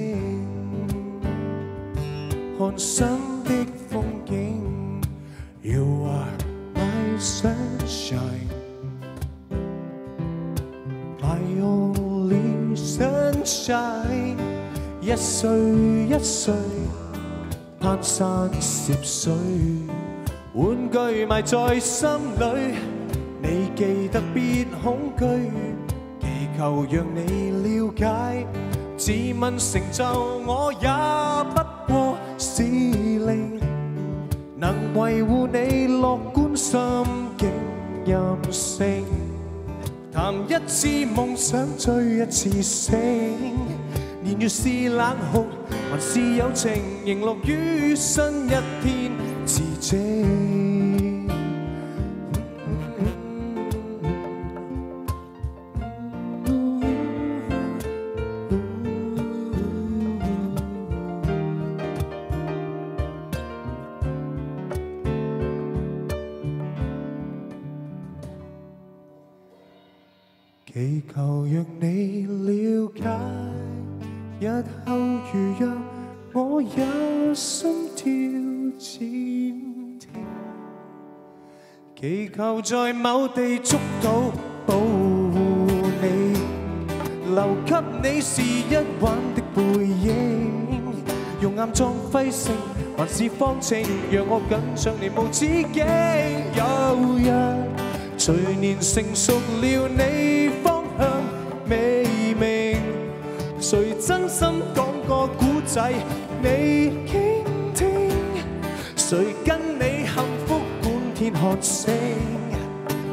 看新的风景，You are my sunshine, my only sunshine。一岁一岁。攀山涉水，玩具埋在心里，你記得別恐懼，祈求讓你了解，自問成就我也不過是零，能維護你樂觀心境任性，談一次夢想，追一次星。年月是冷酷，還是友情，迎落於新一天，自證。祈求在某地捉到保护你，留给你是一晚的背影，用暗裝揮聖，還是放晴，讓我紧张你无止境。有日随年成熟了，你方向未明，谁真心讲个古仔你倾听？谁跟你幸福管天看星？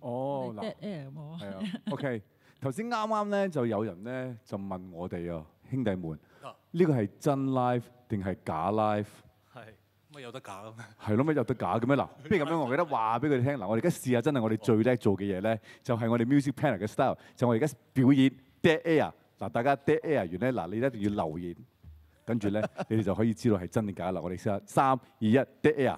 哦，嗱 dead air 冇係啊，OK。頭先啱啱咧就有人咧就問我哋啊，兄弟們，呢個係真 live 定係假 live？係乜有得假嘅咩？係咯，乜有得假嘅咩？嗱，不如咁樣，我記得話俾佢哋聽。嗱，我哋而家試下真係我哋最叻做嘅嘢咧，就係我哋 music planner 嘅 style，就我而家表演 dead air。嗱，大家 dead air 完咧，嗱，你一定要留言，跟住咧，你哋就可以知道係真定假啦。我哋試下三二一 dead air。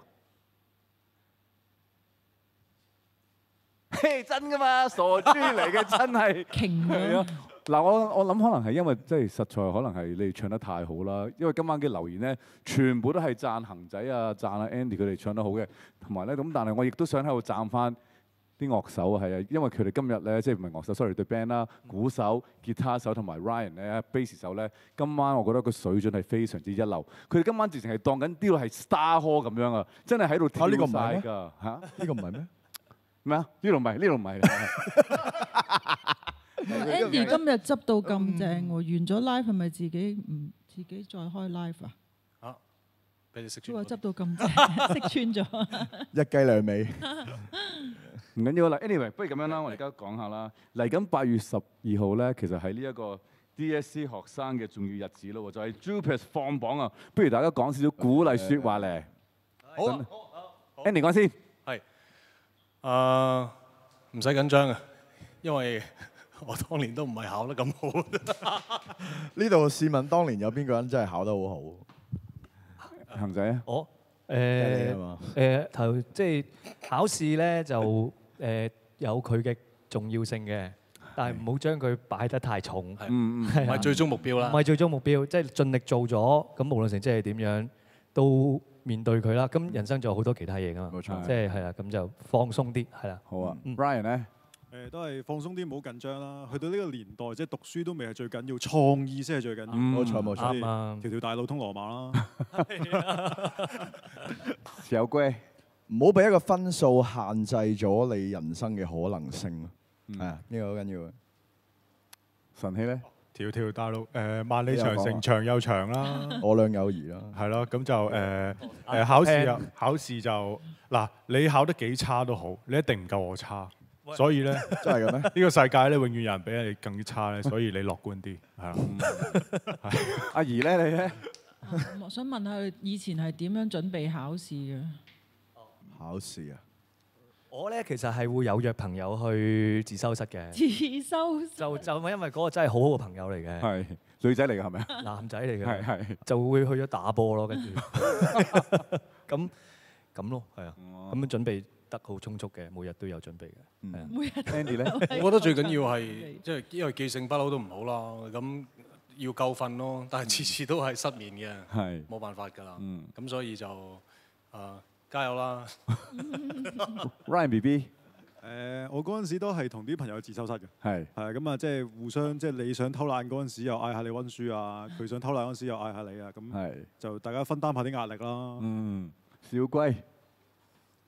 嘿，真噶嘛，傻豬嚟嘅，真係。勁係啊！嗱，我我諗可能係因為即係實在可能係你哋唱得太好啦，因為今晚嘅留言咧，全部都係讚恒仔啊、讚阿 Andy 佢哋唱得好嘅，同埋咧咁，但係我亦都想喺度讚翻啲樂手啊，係啊，因為佢哋今日咧即係唔係樂手，sorry 對 band 啦，鼓手、吉他手同埋 Ryan 咧、bass 手咧，今晚我覺得個水準係非常之一流。佢哋今晚直情係當緊呢度係 Star Hall 咁樣啊，真係喺度跳啊呢個唔係咩晒㗎嚇。呢個唔係咩？咩啊？呢度唔係，呢度唔係。Andy 今日執到咁正喎，完咗 live 係咪自己唔自己再開 live 啊？啊，俾你識都話執到咁正，識穿咗。一雞兩尾。唔緊要啦，anyway，不如咁樣啦，我哋而家講下啦。嚟緊八月十二號咧，其實係呢一個 DSC 學生嘅重要日子咯喎，就係、JUPAS 放榜啊！不如大家講少少鼓勵説話咧。好 Andy 講先。係，誒唔使緊張啊，因為 我當年都唔係考得咁好。呢度試問當年有邊個人真係考得好好？恒仔啊，我誒誒頭即係考試咧就誒有佢嘅重要性嘅，但係唔好將佢擺得太重。唔係最終目標啦。唔係最終目標，即係盡力做咗，咁無論成績係點樣，都面對佢啦。咁人生仲有好多其他嘢噶嘛，冇錯。即係係啦，咁就放鬆啲，係啦。好啊。嗯，Brian 咧，誒都係放鬆啲，唔好緊張啦。去到呢個年代，即係讀書都未係最緊要，創意先係最緊要。嗯冇錯冇錯所以啱啊條條大路通羅馬啦。有龜，唔好俾一個分數限制咗你人生嘅可能性咯。嗯係啊，呢個好緊要嘅。神氣咧，條條大路誒萬里長你又講啊城長又長啦。我兩友誼啦。係咯，咁就誒誒考試啊，考試就嗱，你考得幾差都好，你一定唔夠我差。所以咧，真係嘅咩？呢個世界咧，永遠有人比你更差咧，所以你樂觀啲，係啦。阿怡咧，你咧？我想問下佢以前係點樣準備考試嘅？考試啊！我咧其實係會有約朋友去自修室嘅，自修室就就因為嗰個真係好好嘅朋友嚟嘅，係女仔嚟嘅係咪啊？男仔嚟嘅，係係就會去咗打波咯，跟住 咁咁咯，係啊，咁樣準備得好充足嘅，每日都有準備嘅。每日 Andy 咧我覺得最緊要係即係因為記性不嬲都唔好啦，咁要夠瞓咯。但係次次都係失眠嘅，係冇辦法㗎啦。嗯咁所以就誒加油啦！Ryan B B，誒，我嗰陣時都係同啲朋友自修室嘅。係係咁啊，即係互相即係你想偷懶嗰陣時又嗌下你温書啊，佢想偷懶嗰陣時又嗌下你啊，咁係就大家分擔下啲壓力啦。嗯，小龜，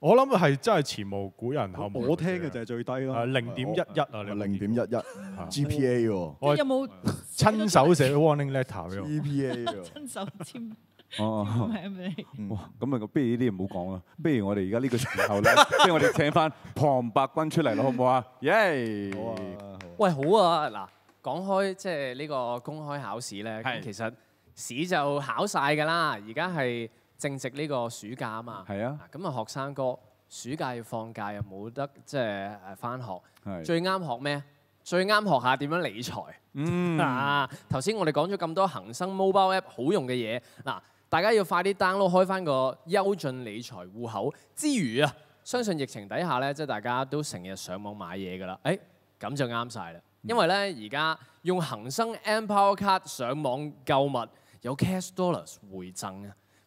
我諗係真係前無古人後無我聽嘅就係最低咯。零點一一啊，你零點一一 GPA 喎。我有冇親手寫 warning letter 俾我 GPA 喎。親手簽？哦，係咪？哇！咁啊，不如呢啲唔好講啦，不如我哋而家呢個時候咧，不如我哋請翻龐伯君出嚟咯，好唔好啊？耶！好啊，喂，好啊！嗱，講開即係呢個公開考試咧，其實試就考晒㗎啦，而家係正值呢個暑假啊嘛。係啊。咁啊，學生哥暑假要放假又冇得即係誒翻學，最啱學咩？最啱學下點樣理財。嗯 啊，頭先我哋講咗咁多恒生 mobile app 好用嘅嘢，嗱，大家要快啲 download 開翻個優進理財戶口之餘啊，相信疫情底下咧，即係大家都成日上網買嘢㗎啦，誒咁就啱晒啦，因為咧而家用恒生 Empower 卡上網購物有 cash dollars 回贈啊！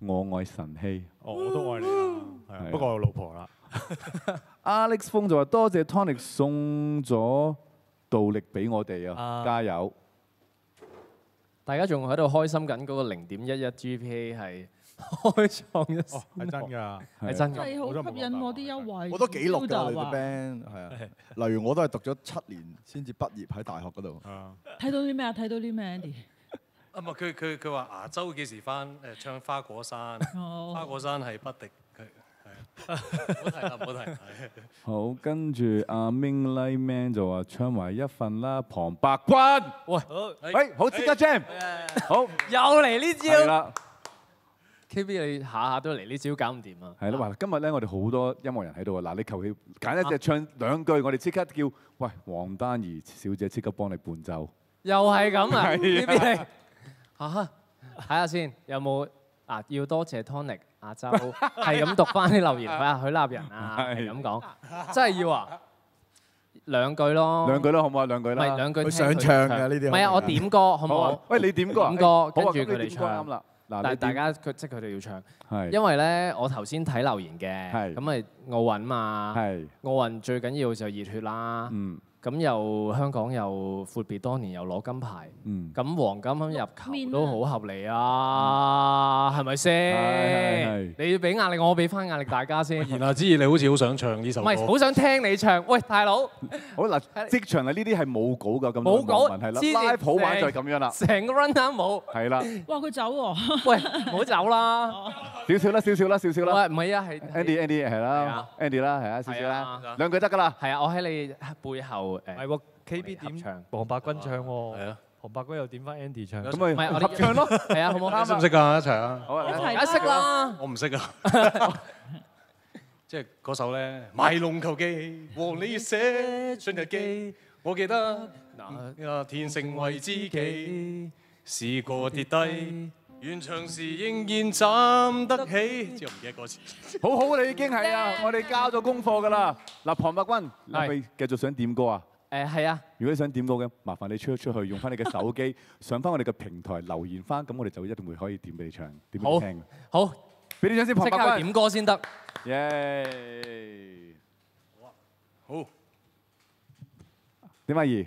我愛晨曦。哦，我都愛你啦，係啊，不過我老婆啦。Alex 峰就話多謝 Tonic 送咗動力俾我哋啊，加油！大家仲喺度開心緊嗰個零點一一 GPA 係開創一哦，係真㗎，係真真係㗎。好吸引我啲優惠。我都記錄㗎，你哋標答啊 band 係啊。例如我都係讀咗七年先至畢業喺大學嗰度。睇到啲咩啊？睇到啲咩，Andy？啊唔係佢佢佢話亞洲幾時翻誒唱花果山？哦花果山係不敵佢係啊，唔好提啦，唔好提。好，跟住阿 Ming Lai Man 就話唱埋一份啦，龐伯君。喂，喂，好，即刻 jam。好，又嚟呢招。係啦。KB 你下下都嚟呢招搞唔掂啊！係啦，話今日咧，我哋好多音樂人喺度啊！嗱，你求其揀一隻唱兩句，我哋即刻叫喂黃丹儀小姐即刻幫你伴奏。又係咁啊！KB 你嚇睇下先，有冇啊？要多謝 Tonic 亞洲，係咁 讀翻啲留言，佢話許立人啊，係。咁講，真係要啊！兩句咯，兩句咯，好唔好啊？兩句啦。唔係兩句佢想唱嘅呢啲唔係啊，我點歌好唔好？啊？喂，你點歌啊？點歌，跟住佢哋唱。啱啦。嗱，但係大家佢即係佢哋要唱，係。因為咧我頭先睇留言嘅，係。咁咪奧運嘛，係。奧運最緊要就熱血啦，嗯咁又香港又闊別多年又攞金牌，嗯咁黃金入球都好合理啊，係咪係係先？你要俾壓力我，俾翻壓力大家先。言下之意，你好似好想唱呢首歌。唔係，好想聽你唱。喂，大佬，好嗱，即場啊呢啲係冇稿㗎，咁冇稿係啦知，live 好玩就成係咁樣啦。成個 run down 冇。係啦，哇！佢走喎。喂，唔好走啦。少少啦，少少啦，少少啦。喂，唔係啊，係 Andy Andy 係啦啊，Andy 啦，係啊，少少啦兩句得㗎啦。係啊，我喺你背後誒。係喎，KB 點唱黃伯君唱喎，係啊，黃伯君又點翻 Andy 唱，咁咪合唱咯。係啊，好唔好？你識唔識啊？一齊啊！好啊，一齊識啦。我唔識啊。即係嗰首咧，賣弄球技和你寫 進日記，我記得啊，天成為知己，試過跌低，完場時仍然站得起。之後唔記得歌詞。好好，你已經係啊！我哋交咗功課㗎啦。嗱，龐伯君，你係咪繼續想點歌啊？誒係啊！如果你想點歌嘅，麻煩你出一出去，用翻你嘅手機 上翻我哋嘅平台留言翻，咁我哋就一定會可以點俾你唱，點俾你聽。好，俾啲掌聲，龐即刻伯君。點歌先得。耶！好。點啊？怡？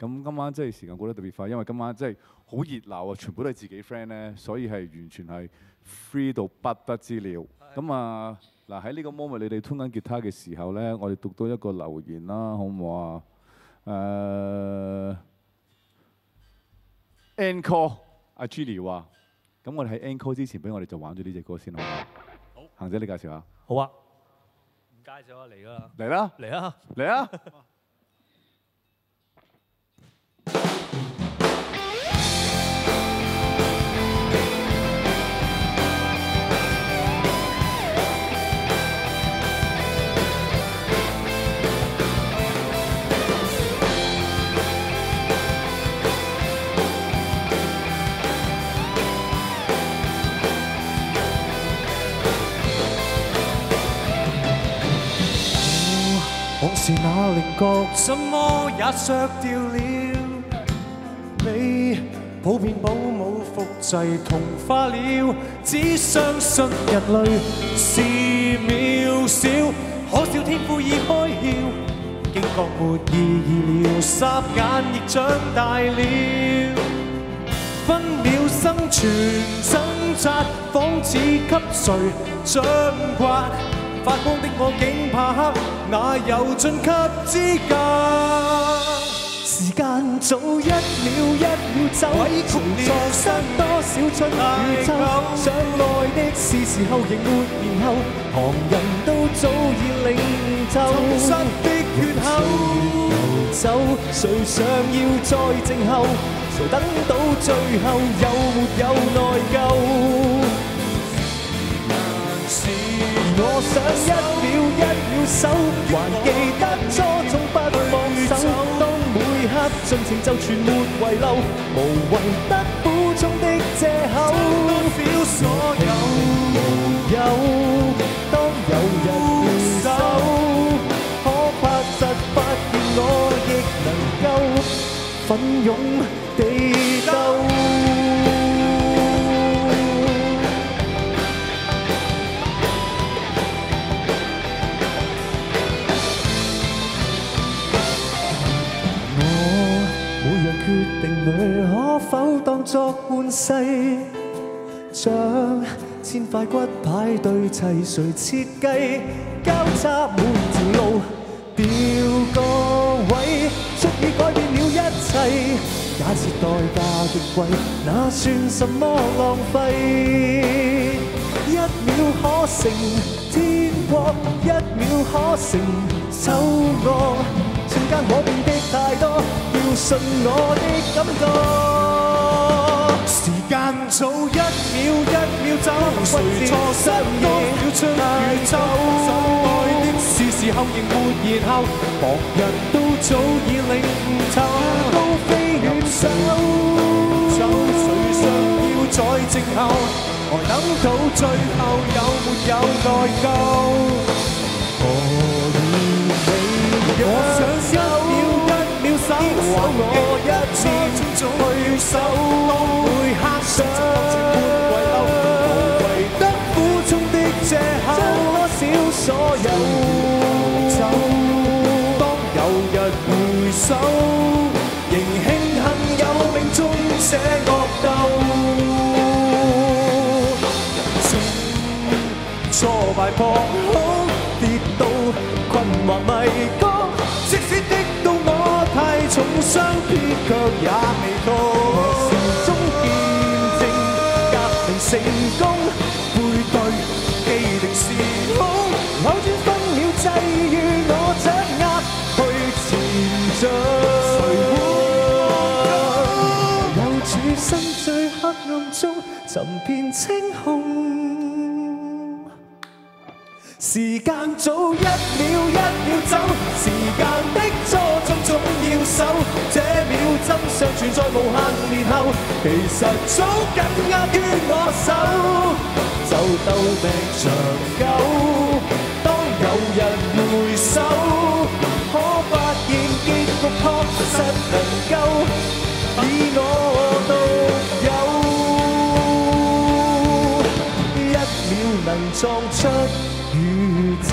咁今晚即係時間過得特別快，因為今晚即係好熱鬧啊，全部都係自己 friend 咧，所以係完全係 free 到不得之了。咁啊嗱喺呢個 moment 你哋 tune 緊吉他嘅時候咧，我哋讀到一個留言啦，好唔好啊？誒、Encore 阿 Julie 話：咁我哋喺 Encore 之前，俾我哋就玩咗呢只歌先好唔好？好，行姐你介紹下。好啊，唔介紹啊，嚟啦，嚟啦，嚟啊，嚟啊！是那稜角，什麼也削掉了。你普遍保姆複製同化了，只相信人類是渺小，可笑天賦已開竅，驚覺沒意義了，霎眼亦長大了。分秒生存挣扎，仿似給誰掌掴。發光的我竟怕黑，哪有晉級資格？時間早一秒一秒走，錯失多少春與秋。想愛的是時候仍沒然後，旁人都早已領袖。錯失的缺口，流走，誰想要再靜候？誰等到最後有沒有內疚？我想一秒一秒守，还记得初衷不放手。当每刻尽情就全没遗漏，无谓得苦衷的借口。多少所有無有，當有人回首，可拍實發現我亦能夠奮勇否當作換世？將千塊骨牌對齊，誰設計？交叉每條路，調個位，足以改變了一切。假設代價極貴，那算什麼浪費？一秒可成天国，一秒可成醜惡，瞬間可變的太多，要信我的感覺。间早一秒一秒走，谁错失多少春與秋？愛的是时候仍没然后，旁人都早已領透，高飞远走，走誰想要再静候？呆等到最后有没有內疚？何以你我想一秒一秒守守我一朝早去守候，每刻心情完全换位。无谓得苦衷的借口，做多少所有走。当有日回首，仍庆幸有命中这恶斗。人终挫败，破口跌倒，困惑迷宫。重伤撇却也未痛。城中见证革命成功，背对既定时空，扭转分秒际遇我掌握去前进。谁会有处身最黑暗中，寻遍青红。时间早一秒一秒走，时间的。在無限年後，其實早緊握於我手。就鬥命長久，當有人回首，可發現結局確實能夠以我獨有，一秒能撞出宇宙。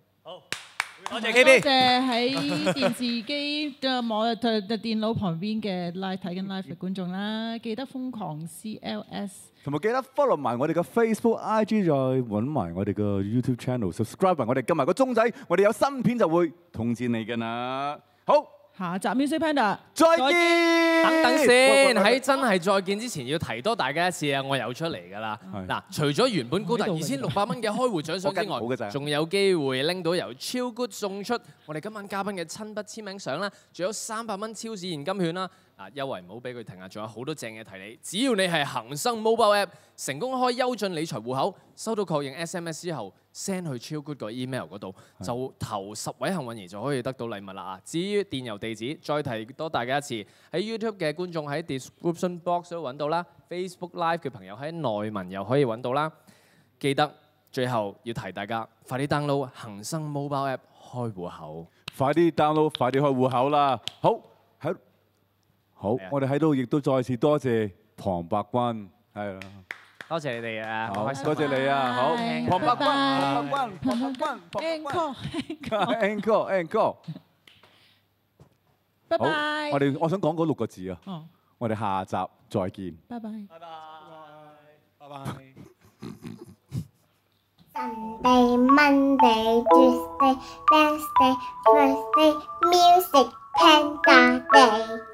多謝多謝喺電視機嘅網嘅電腦旁邊嘅 live 睇緊 live 嘅觀眾啦，記得瘋狂 CLS。同埋記得 follow 埋我哋嘅 Facebook、IG，再揾埋我哋嘅 YouTube channel，subscribe 埋我哋，撳埋個鐘仔，我哋有新片就會通知你㗎啦。好，下集 Music Panda 再見。等等喂先，喺真係再見之前要提多大家一次啊！我有出嚟㗎啦。嗱，除咗原本高達二千六百蚊嘅開戶獎賞之外，仲有機會拎到由超 good 送出我哋今晚嘉賓嘅親筆簽名相啦，仲有三百蚊超市現金券啦。啊，優惠唔好俾佢停啊！仲有好多正嘢提你，只要你係恒生 mobile app 成功開優進理財户口，收到確認 SMS 之後，send 去超 good 個 email 嗰度，就頭十位幸運兒就可以得到禮物啦啊！至於電郵地址，再提多大家一次，喺 YouTube 嘅觀眾喺 description box 都揾到啦，Facebook Live 嘅朋友喺內文又可以揾到啦。記得最後要提大家，快啲 download 恒生 mobile app 開戶口。快啲 download，快啲開戶口啦！好，喺好，我哋喺度亦都再次多謝龐伯君，係啦。多謝你哋啊，好好開心多謝你啊！好，拜龐伯君，拜龐伯君，龐伯君，龐伯 Encore，君，encore，encore。拜好，拜。我哋我想講嗰六個字啊。哦，我哋下集再見。拜拜。拜拜。Sunday, Monday, Tuesday, Wednesday, Thursday, Music Panda Day.